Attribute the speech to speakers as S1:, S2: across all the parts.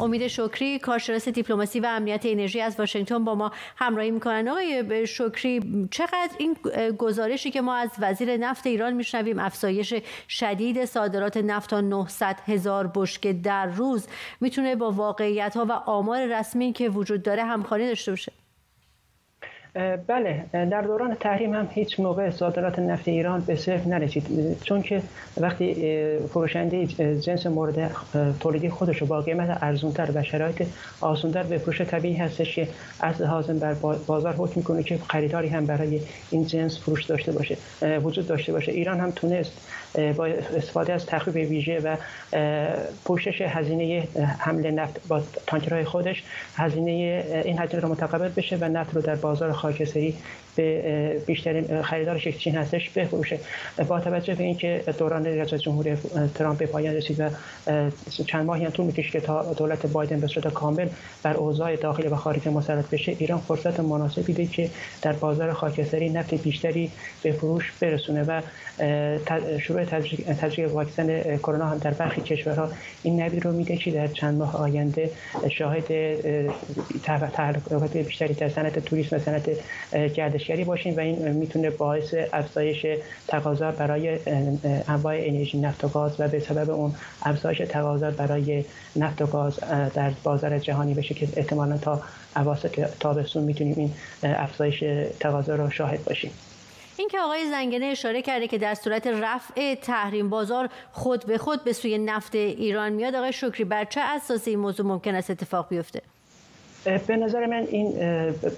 S1: امید شکری کارشناس دیپلماسی و امنیت انرژی از واشنگتن با ما همراهی می‌کنن. آقای شکری چقدر این گزارشی که ما از وزیر نفت ایران میشنویم افزایش شدید صادرات نفت تا 900 هزار بشکه در روز می‌تونه با واقعیت ها و آمار رسمی که وجود داره همخوانی داشته باشه؟
S2: بله در دوران تحریم هم هیچ موقع صادرات نفت ایران به صفر نرسید. چون که وقتی فروشنده جنس مورد تولیدی خودش رو با قیمت ارزونتر و شرایط آسانتر به فروش طبیعی هستش که از حاضر بر بازار حکم می‌کنه که خریداری هم برای این جنس فروش داشته باشه وجود داشته باشه. ایران هم تونست با استفاده از تخفیف ویژه و پوشش هزینه حمل نفت با تانکرهای خودش هزینه این هزینه رو متقبل بشه و نفت رو در بازار خاکستری به بیشترین خریدارش چین هستش بفروشه با توجه به اینکه دوران ریاست جمهوری ترامپ به پایان رسید و چند ماهی هم طول می‌کشه تا دولت بایدن به صورت کامل بر اوضاع داخلی و خارجی مسلط بشه ایران فرصت مناسبی ده که در بازار خاکستری نفت بیشتری به فروش برسونه و شروع تزریق واکسن کرونا هم در برخی کشورها این نوید رو میده که در چند ماه آینده شاهد تحرکات بیشتری در صنعت توریسم و صنعت گردشگری باشیم و این می‌تونه باعث افزایش تقاضا برای انواع انرژی نفت و گاز و به سبب اون افزایش تقاضا برای نفت و گاز در بازار جهانی بشه که احتمالا تا اواسط تابستون می‌تونیم این افزایش تقاضا رو شاهد باشیم.
S1: اینکه آقای زنگنه اشاره کرده که در صورت رفع تحریم بازار خود به خود به سوی نفت ایران میاد آقای شکری بر چه اساسی این موضوع ممکن است اتفاق بیفته؟
S2: به نظر من این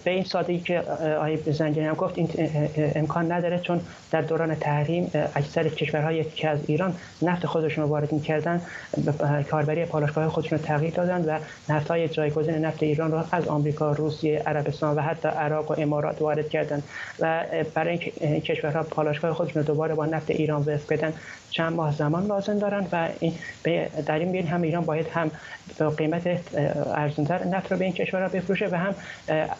S2: به این سادگی که آقای زنگنه هم گفت این امکان نداره چون در دوران تحریم اکثر کشورهایی که از ایران نفت خودشون رو وارد می‌کردن کاربری پالایشگاه خودشون رو تغییر دادن و نفت های جایگزین نفت ایران رو از آمریکا، روسیه، عربستان و حتی عراق و امارات وارد کردن و برای این کشورها پالایشگاه خودشون رو دوباره با نفت ایران وصل بدن چند ماه زمان لازم دارن و این در این بین هم ایران باید هم قیمت ارزونتر نفت رو به این کشورها بفروشه و هم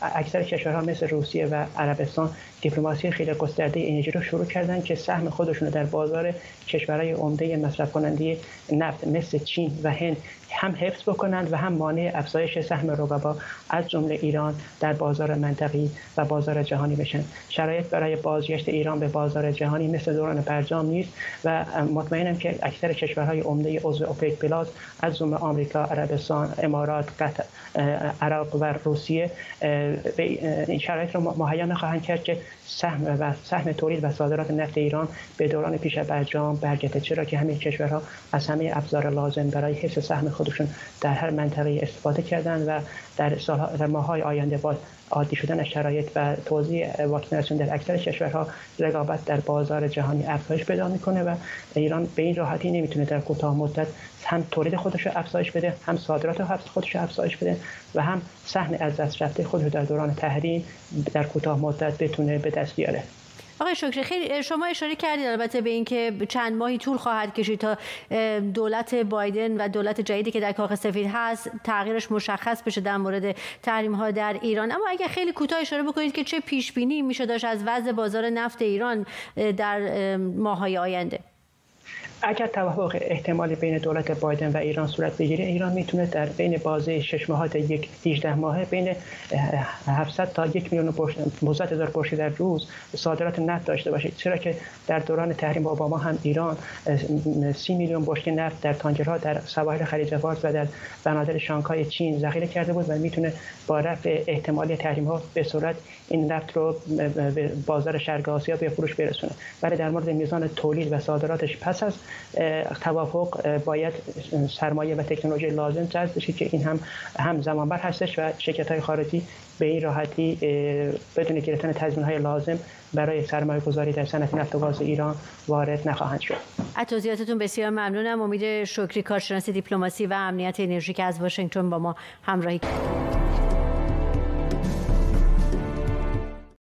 S2: اکثر کشورها مثل روسیه و عربستان دیپلماسی خیلی گسترده انرژی رو شروع کردن که سهم خودشون در بازار کشورهای عمده مصرف کننده نفت مثل چین و هند هم حفظ بکنند و هم مانع افزایش سهم رقبا از جمله ایران در بازار منطقی و بازار جهانی بشن. شرایط برای بازگشت ایران به بازار جهانی مثل دوران برجام نیست و مطمئنم که اکثر کشورهای عمده عضو اوپک پلاس از جمله آمریکا عربستان امارات قطر عراق و روسیه این شرایط رو مهیا نخواهند کرد که سهم و سهم تولید و صادرات نفت ایران به دوران پیش برجام برگرده چرا که همین کشورها از همه ابزار لازم برای حفظ سهم خودشون در هر منطقه استفاده کردن و در, در ماهای آینده با عادی شدن شرایط و توزیع واکسیناسیون در اکثر کشورها رقابت در بازار جهانی افزایش پیدا می‌کنه و ایران به این راحتی نمی‌تونه در کوتاه مدت هم تولید خودش رو افزایش بده هم صادرات خودش رو افزایش بده و هم سهم از دست رفته خودش در دوران تحریم در کوتاه مدت بتونه به دست بیاره.
S1: آقای شکری خیلی شما اشاره کردید البته به اینکه چند ماهی طول خواهد کشید تا دولت بایدن و دولت جدیدی که در کاخ سفید هست تغییرش مشخص بشه در مورد تحریم ها در ایران. اما اگر خیلی کوتاه اشاره بکنید که چه پیش بینی میشه داشت از وضع بازار نفت ایران در ماهای آینده؟
S2: اگر توافق احتمالی بین دولت بایدن و ایران صورت بگیره ایران می‌تونه در بین بازه شش ماهه یک 18 ماهه بین 700 تا یک میلیون هزار بشکه در روز صادرات نفت داشته باشه. چرا که در دوران تحریم اوباما هم ایران 30 میلیون بشکه نفت در تانکرها در سواحل خلیج فارس و در بنادر شانگهای چین ذخیره کرده بود و می‌تونه با رفع احتمالی تحریم ها به صورت این نفت رو به بازار شرق آسیا به فروش برسونه. ولی در مورد میزان تولید و صادراتش پس از توافق باید سرمایه و تکنولوژی لازم جذب بشه که این هم هم زمان بر هستش و شرکت های خارجی به این راحتی بدون گرفتن تضمین های لازم برای سرمایه گذاری در صنعت نفت و گاز ایران وارد نخواهند شد.
S1: از توضیحاتتون بسیار ممنونم. امید شکری کارشناس دیپلماسی و امنیت انرژی که از واشنگتن با ما همراهی کرد.